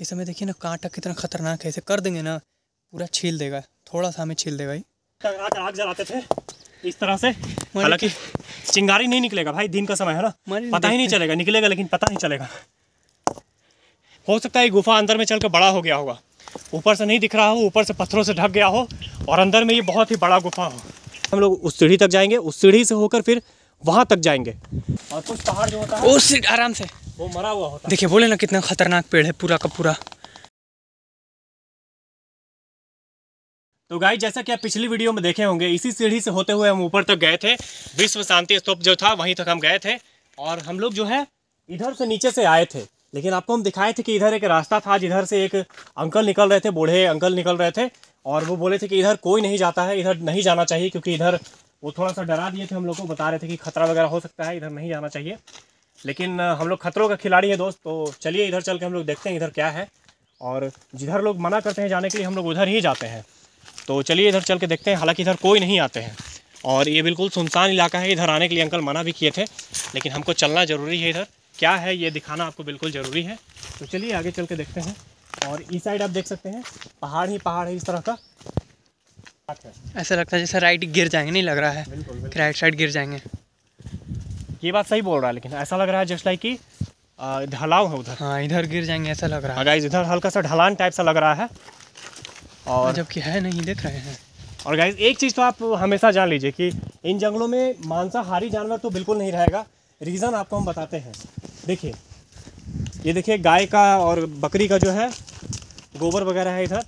इस समय देखिए ना कांटा कितना खतरनाक है इसे कर देंगे ना पूरा छील देगा थोड़ा सा हमें छील देगा ही आग आग जलाते थे इस तरह से। हालाँकि चिंगारी नहीं निकलेगा भाई दिन का समय है ना। पता ही नहीं चलेगा निकलेगा लेकिन पता नहीं चलेगा। हो सकता है ये गुफा अंदर में चल के बड़ा हो गया होगा। ऊपर से नहीं दिख रहा हो ऊपर से पत्थरों से ढक गया हो और अंदर में ये बहुत ही बड़ा गुफा हो। हम लोग उस सीढ़ी तक जाएँगे उस सीढ़ी से होकर फिर वहाँ तक जाएँगे। और कुछ पहाड़ जो होता है। ओ सिट आराम से। वो मरा हुआ होता। है देखिए बोले ना कितना खतरनाक पेड़ है पूरा का पूरा। तो गाइस जैसा कि आप पिछली वीडियो में देखे होंगे इसी सीढ़ी से होते हुए हम ऊपर तक गए थे। विश्व शांति स्तूप जो था वहीं तक हम गए थे। और हम लोग जो है इधर से नीचे से आए थे। लेकिन आपको हम दिखाए थे कि इधर एक रास्ता था जिधर से एक अंकल निकल रहे थे बूढ़े अंकल निकल रहे थे। और वो बोले थे कि इधर कोई नहीं जाता है इधर नहीं जाना चाहिए क्योंकि इधर वो थोड़ा सा डरा दिए थे हम लोग को, बता रहे थे कि खतरा वगैरह हो सकता है, इधर नहीं जाना चाहिए। लेकिन हम लोग खतरों का खिलाड़ी है दोस्त तो चलिए इधर चल के हम लोग देखते हैं इधर क्या है। और जिधर लोग मना करते हैं जाने के लिए, हम लोग उधर ही जाते हैं। तो चलिए इधर चल के देखते हैं, हालाँकि इधर कोई नहीं आते हैं। और ये बिल्कुल सुनसान इलाका है, इधर आने के लिए अंकल मना भी किए थे, लेकिन हमको चलना ज़रूरी है इधर। क्या है ये दिखाना आपको बिल्कुल ज़रूरी है। तो चलिए आगे चल के देखते हैं। और इस साइड आप देख सकते हैं, पहाड़ ही पहाड़ है इस तरह का। ऐसा लगता है जैसे राइट गिर जाएँगे नहीं लग रहा है। बिल्कुल बिल्कुल। कि राइट साइड गिर जाएँगे। ये बात सही बोल रहा है लेकिन ऐसा लग रहा है जस्ट लाइक कि ढलाव है उधर। हाँ इधर गिर जाएँगे ऐसा लग रहा है गाइज़ इधर हल्का सा ढलान टाइप सा लग रहा है। और जबकि है नहीं देख रहे हैं। और गाइज़ एक चीज़ तो आप हमेशा जान लीजिए कि इन जंगलों में मांसाहारी जानवर तो बिल्कुल नहीं रहेगा। रीज़न आपको हम बताते हैं। देखिए ये देखिए गाय का और बकरी का जो है गोबर वगैरह है इधर।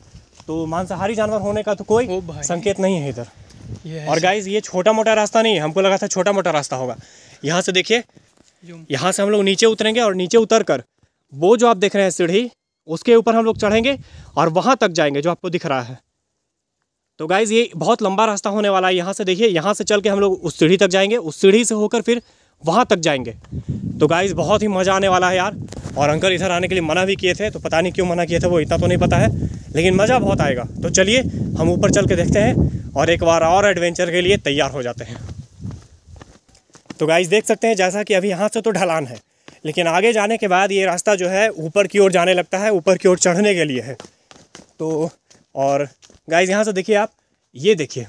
तो मांसाहारी जानवर होने का तो कोई संकेत नहीं है इधर। और गाइज़ ये छोटा मोटा रास्ता नहीं है हमको लगा था छोटा मोटा रास्ता होगा। यहाँ से देखिए यहाँ से हम लोग नीचे उतरेंगे और नीचे उतर कर वो जो आप देख रहे हैं सीढ़ी उसके ऊपर हम लोग चढ़ेंगे और वहाँ तक जाएँगे जो आपको दिख रहा है। तो गाइज़ ये बहुत लंबा रास्ता होने वाला है यहाँ से देखिए यहाँ से चल के हम लोग उस सीढ़ी तक जाएँगे उस सीढ़ी से होकर फिर वहाँ तक जाएँगे। तो गाइज़ बहुत ही मज़ा आने वाला है यार। और अंकल इधर आने के लिए मना भी किए थे तो पता नहीं क्यों मना किए थे वो इतना तो नहीं पता है। लेकिन मज़ा बहुत आएगा। तो चलिए, हम ऊपर चल के देखते हैं और एक बार और एडवेंचर के लिए तैयार हो जाते हैं। तो गाइस देख सकते हैं, जैसा कि अभी यहाँ से तो ढलान है, लेकिन आगे जाने के बाद ये रास्ता जो है, ऊपर की ओर जाने लगता है, ऊपर की ओर चढ़ने के लिए है। तो और गाइज़ यहाँ से देखिए आप, ये देखिए,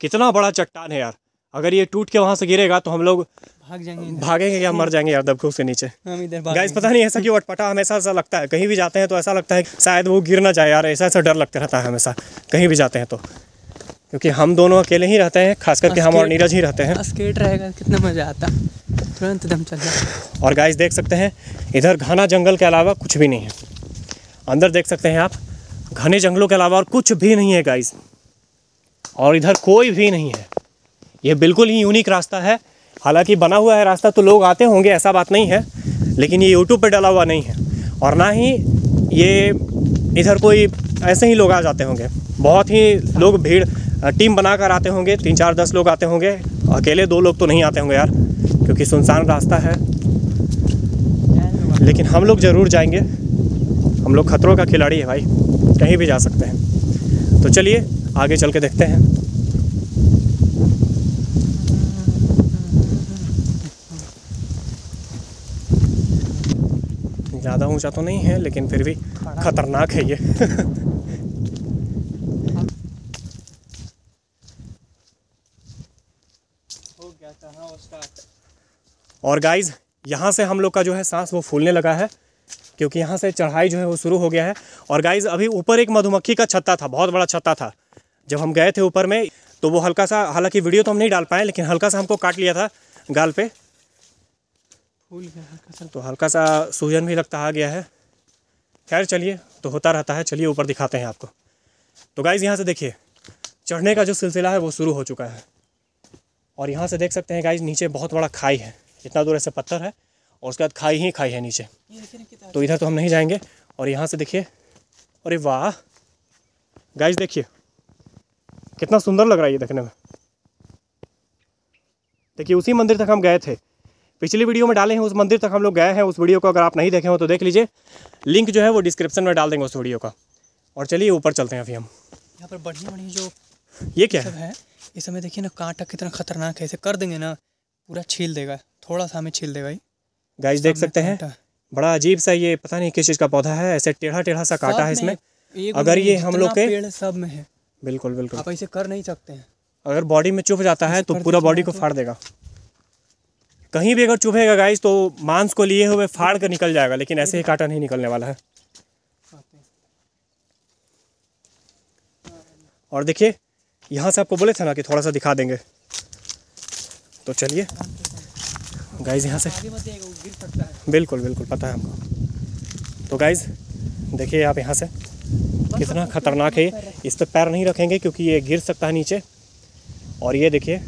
कितना बड़ा चट्टान है यार। अगर ये टूट के वहाँ से गिरेगा तो हम लोग भाग जाएँगे भागेंगे या मर जाएँगे यार दबके उसके नीचे। गाइस पता नहीं ऐसा क्यों अटपटा हमेशा ऐसा लगता है। कहीं भी जाते हैं तो ऐसा लगता है शायद वो गिर ना जाए यार ऐसा ऐसा डर लगता रहता है हमेशा। कहीं भी जाते हैं तो। क्योंकि हम दोनों अकेले ही रहते हैं खास करके हम और नीरज ही रहते हैं। स्केट रहेगा कितना मज़ा आता। तुरंत दम चल और गाइस देख सकते हैं इधर घना जंगल के अलावा कुछ भी नहीं है। अंदर देख सकते हैं आप घने जंगलों के अलावा और कुछ भी नहीं है गाइस और इधर कोई भी नहीं है। ये बिल्कुल ही यूनिक रास्ता है। हालाँकि बना हुआ है रास्ता तो लोग आते होंगे, ऐसा बात नहीं है, लेकिन ये यूट्यूब पर डला हुआ नहीं है। और ना ही ये इधर कोई ऐसे ही लोग आ जाते होंगे। बहुत ही लोग भीड़, टीम बनाकर आते होंगे, तीन चार दस लोग आते होंगे। अकेले दो लोग तो नहीं आते होंगे यार, क्योंकि सुनसान रास्ता है। लेकिन हम लोग ज़रूर जाएँगे। हम लोग खतरों का खिलाड़ी है भाई, कहीं भी जा सकते हैं। तो चलिए, आगे चल के देखते हैं। ज़्यादा ऊँचा तो नहीं है लेकिन फिर भी खतरनाक। है ये। हो और गाइज़ यहाँ से हम लोग का जो है सांस वो फूलने लगा है क्योंकि यहाँ से चढ़ाई जो है वो शुरू हो गया है। और गाइज़ अभी ऊपर एक मधुमक्खी का छत्ता था बहुत बड़ा छत्ता था। जब हम गए थे ऊपर में तो वो हल्का सा हालाँकि वीडियो तो हम नहीं डाल पाए लेकिन हल्का सा हमको काट लिया था गाल पे। फूल गया हल्का सा। तो हल्का सा सूजन भी लगता आ गया है। खैर चलिए तो होता रहता है। चलिए ऊपर दिखाते हैं आपको। तो गाइज़ यहाँ से देखिए चढ़ने का जो सिलसिला है वो शुरू हो चुका है। और यहाँ से देख सकते हैं गाइज़ नीचे बहुत बड़ा खाई है। इतना दूर ऐसे पत्थर है और उसके बाद खाई ही खाई है नीचे। तो इधर तो हम नहीं जाएँगे। और यहाँ से देखिए अरे वाह! गाइज़ देखिए कितना सुंदर लग रहा है ये देखने में। देखिए उसी मंदिर तक हम गए थे। पिछली वीडियो में डाले हैं उस मंदिर तक हम लोग गए हैं उस वीडियो को अगर आप नहीं देखे हो तो देख लीजिए। लिंक जो है वो डिस्क्रिप्शन में डाल देंगे उस वीडियो का। और चलिए ऊपर चलते हैं अभी हम। यहाँ पर बढ़िया बढ़िया जो ये क्या सब है? इस समय देखिए ना कांटा कितना खतरनाक है इसे कर देंगे ना पूरा छील देगा थोड़ा सा हमें छील देगा ही। गाइज़ देख सकते हैं बड़ा अजीब सा ये पता नहीं किस चीज़ का पौधा है ऐसे टेढ़ा टेढ़ा सा काटा है इसमें। अगर ये हम लोग के पेड़ सब में है। बिल्कुल बिल्कुल। आप ऐसे कर नहीं सकते हैं। अगर बॉडी में चुप जाता है तो पूरा बॉडी को तो- फाड़ देगा। कहीं भी अगर चुभेगा गाइस तो मांस को लिए हुए फाड़ कर निकल जाएगा, लेकिन ऐसे ही काटा नहीं निकलने वाला है। और देखिए, यहाँ से आपको बोले थे ना कि थोड़ा सा दिखा देंगे। तो चलिए। गाइस यहाँ से बिल्कुल बिल्कुल, पता है हमको। तो गाइस देखिए आप यहाँ से, कितना खतरनाक है इस पर पैर नहीं रखेंगे, क्योंकि ये गिर सकता है नीचे। और ये देखिए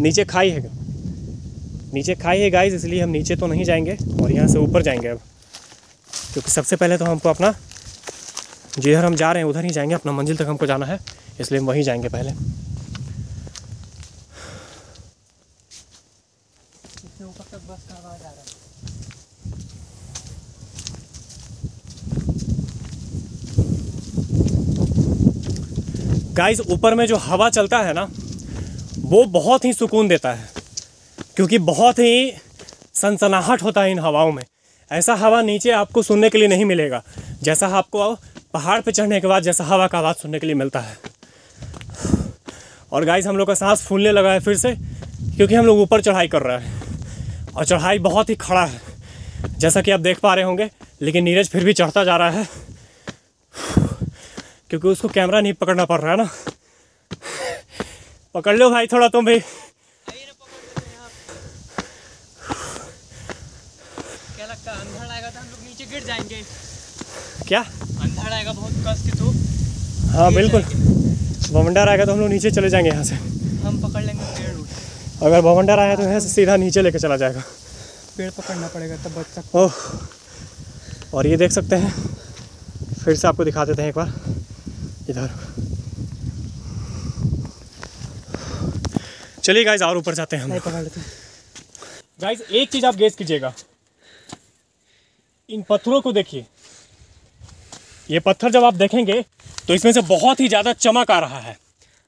नीचे खाई है। नीचे खाई है गाइस इसलिए हम नीचे तो नहीं जाएँगे और यहाँ से ऊपर जाएँगे अब। क्योंकि सबसे पहले तो हमको अपना जिधर हम जा रहे हैं उधर ही जाएँगे अपना मंजिल तक हमको जाना है इसलिए हम वहीं जाएँगे पहले। गाइस ऊपर में जो हवा चलता है ना वो बहुत ही सुकून देता है, क्योंकि बहुत ही सनसनाहट होता है इन हवाओं में। ऐसा हवा नीचे आपको सुनने के लिए नहीं मिलेगा। जैसा आपको पहाड़ पर चढ़ने के बाद जैसा हवा का आवाज़ सुनने के लिए मिलता है। और गाइस हम लोग का सांस फूलने लगा है फिर से, क्योंकि हम लोग ऊपर चढ़ाई कर रहे हैं। और चढ़ाई बहुत ही खड़ा है, जैसा कि आप देख पा रहे होंगे, लेकिन नीरज फिर भी चढ़ता जा रहा है। क्योंकि उसको कैमरा नहीं पकड़ना पड़ रहा है ना। पकड़ लो भाई थोड़ा तुम भी। क्या लगता है अंधड़ आएगा तो हम लोग नीचे गिर जाएँगे। क्या? अंधड़ आएगा बहुत कष्ट तो। हाँ बिल्कुल। बवंडर आएगा तो हम लोग नीचे चले जाएँगे यहाँ से। हम पकड़ लेंगे पेड़ अगर बवंडर आया तो यहाँ से सीधा नीचे लेके चला जाएगा। पेड़ पकड़ना पड़ेगा तब बच सकते ओह। और ये देख सकते हैं। फिर से आपको दिखा देते हैं एक बार। इधर। चलिए गाइज़ और ऊपर जाते हैं हम। पकड़ लेते गाइज़ एक चीज़ आप गेस कीजिएगा। इन पत्थरों को देखिए। ये पत्थर जब आप देखेंगे तो इसमें से बहुत ही ज़्यादा चमक आ रहा है।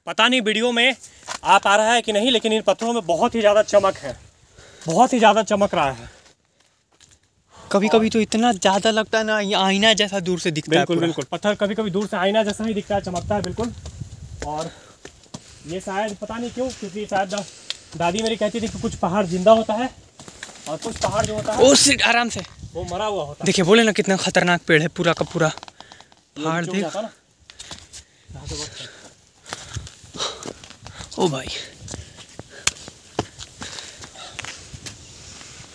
पता नहीं वीडियो में आप आ पा रहा है कि नहीं लेकिन इन पत्थरों में बहुत ही ज़्यादा चमक है। बहुत ही ज़्यादा चमक रहा है। कभी कभी तो इतना ज़्यादा लगता है ना ये आईना जैसा दूर से दिखता है बिल्कुल बिल्कुल। पत्थर कभी कभी दूर से आईना जैसा ही दिखता है चमकता है बिल्कुल। और ये शायद पता नहीं क्यों क्योंकि शायद दा, दादी मेरी कहती थी कि कुछ पहाड़ ज़िंदा होता है और कुछ पहाड़ जो होता है ओ सिट आराम से। वो मरा हुआ होता है। देखिए बोले ना कितना खतरनाक पेड़ है पूरा का पूरा। पहाड़ देख। ओ भाई।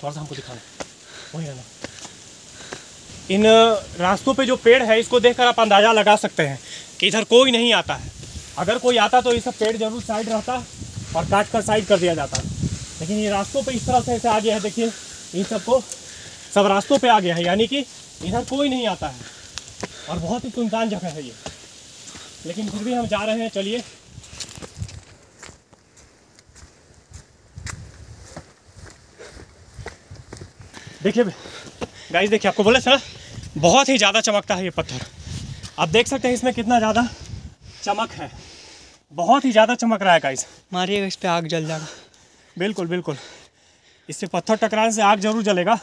थोड़ा सा हमको दिखाना। वही रहना इन रास्तों पे जो पेड़ है इसको देखकर आप अंदाज़ा लगा सकते हैं कि इधर कोई नहीं आता है। अगर कोई आता तो ये सब पेड़ ज़रूर साइड रहता और काट कर साइड कर दिया जाता। लेकिन ये रास्तों पे इस तरह से ऐसे आ गया है, देखिए, इन सबको, सब रास्तों पे आ गया है, यानी कि इधर कोई नहीं आता है। और बहुत ही सुनसान जगह है ये। लेकिन फिर भी हम जा रहे हैं, चलिए। देखिए, गाइस, देखिए, आपको बोले, सर, बहुत ही ज़्यादा चमकता है ये पत्थर। आप देख सकते हैं इसमें कितना ज़्यादा चमक है। बहुत ही ज़्यादा चमक रहा है गाइस मारिएगा इस पे आग जल जाएगा बिल्कुल बिल्कुल. इससे पत्थर टकराने से आग ज़रूर जलेगा।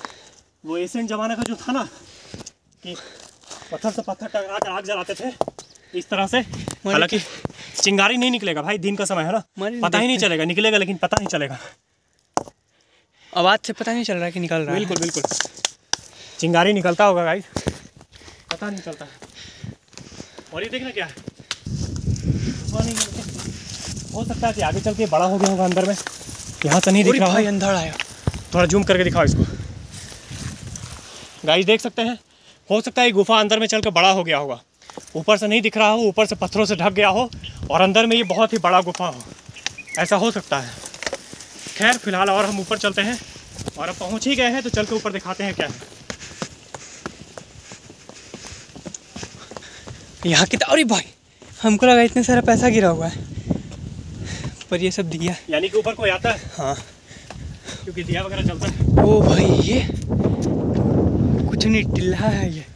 वो एशियन ज़माने का जो था ना कि पत्थर से पत्थर टकरा कर आग जलाते थे इस तरह से। हालाँकि चिंगारी नहीं निकलेगा भाई दिन का समय है ना। पता ही नहीं चलेगा निकलेगा लेकिन पता नहीं चलेगा। आवाज़ से पता नहीं चल रहा है कि निकल रहा है। बिल्कुल बिल्कुल. चिंगारी निकलता होगा गाइस पता नहीं चलता। और ये देखना क्या है? नहीं हो सकता है कि आगे चल के बड़ा हो गया होगा अंदर में। यहाँ तो नहीं दिख रहा भाई है। अंधड़ आया। थोड़ा जूम करके दिखाओ इसको। गाइस देख सकते हैं। हो सकता है ये गुफा अंदर में चल के बड़ा हो गया होगा। ऊपर से नहीं दिख रहा हो ऊपर से पत्थरों से ढक गया हो और अंदर में ये बहुत ही बड़ा गुफा हो। ऐसा हो सकता है। खैर फ़िलहाल और हम ऊपर चलते हैं। और अब पहुँच ही गए हैं तो चल के ऊपर दिखाते हैं क्या है। यहाँ कितना अरे भाई। हमको लगा इतने सारा पैसा गिरा हुआ है। पर ये सब दिया। यानी कि ऊपर कोई आता है? हाँ। क्योंकि दिया वगैरह चलता है। ओ भाई ये कुछ नहीं टिल्ला है ये।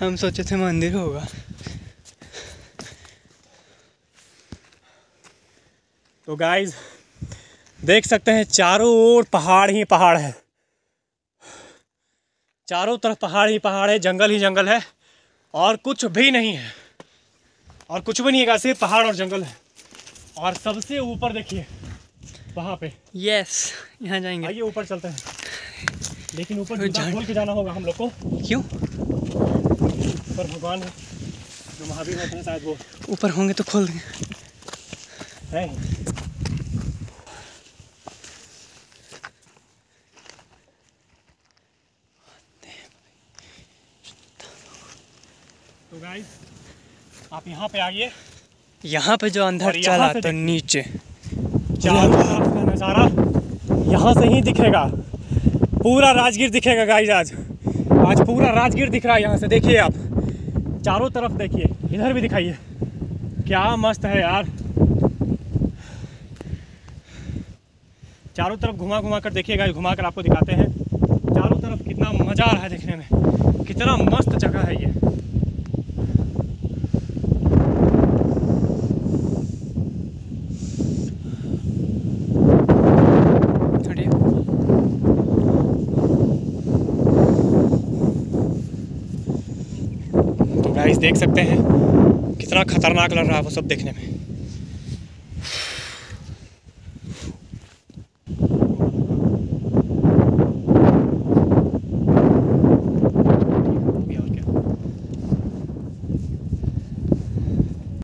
हम सोचे थे मंदिर होगा। तो गाइज़ देख सकते हैं चारों ओर पहाड़ ही पहाड़ है। चारों तरफ़ पहाड़ ही पहाड़ है जंगल ही जंगल है। और कुछ भी नहीं है। और कुछ भी नहीं है सिर्फ़ पहाड़ और जंगल है। और सबसे ऊपर देखिए वहाँ पे। यस यहाँ जाएँगे। आइए ऊपर चलते हैं। लेकिन ऊपर खोल के जाना होगा हम लोग को। क्यों? ऊपर भगवान है जो महावीर होते हैं शायद वो ऊपर होंगे तो खोल देंगे। तो गाइस आप यहाँ पे आइए। यहाँ पे जो अंदर चला तो नीचे। चारों तरफ़ का नज़ारा यहाँ से ही दिखेगा। पूरा राजगीर दिखेगा गाइस आज। आज पूरा राजगीर दिख रहा है यहाँ से। देखिए आप। चारों तरफ़ देखिए। इधर भी दिखाइए। क्या मस्त है यार। चारों तरफ़ घुमा घुमा कर देखिए गाइस घुमा कर आपको दिखाते हैं। चारों तरफ़ कितना मज़ा आ रहा है देखने में। कितना मस्त जगह है ये। गाइस देख सकते हैं। कितना खतरनाक लग रहा है वो सब देखने में।